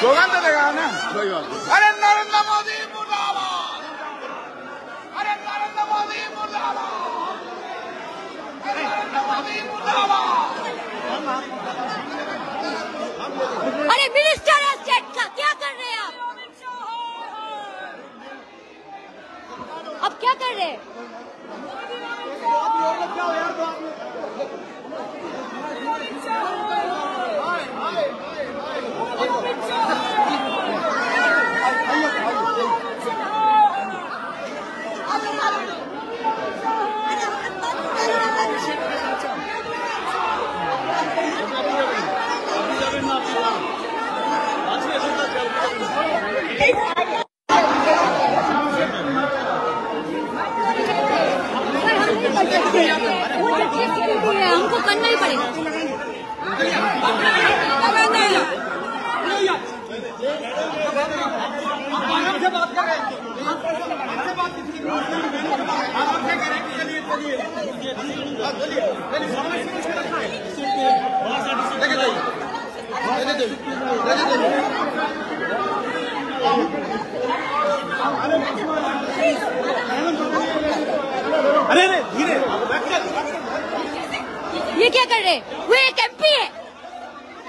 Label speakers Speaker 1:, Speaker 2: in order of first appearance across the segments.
Speaker 1: Jogando de gana. Ahora Narendra Modi. कर रहे हैं है हमको करना ही पड़ेगा
Speaker 2: अरे
Speaker 1: ये क्या कर रहे हैं? वो एक एमपी है।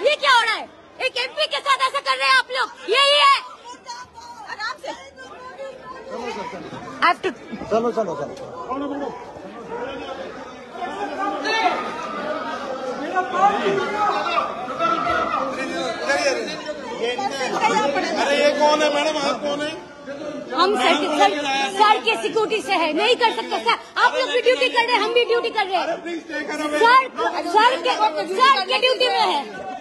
Speaker 1: ये क्या हो रहा है? एक एमपी के साथ ऐसा कर रहे हैं आप लोग? यही है। आराम से I have to
Speaker 3: चलो चलो चलो।
Speaker 2: अरे ये कौन है? मैडम आप कौन है?
Speaker 1: हम सर, सर, सर के सिक्योरिटी से है। नहीं कर सकते सर। आप लोग भी ड्यूटी कर रहे हैं हम भी ड्यूटी कर रहे हैं। सर सर के सर के ड्यूटी में है।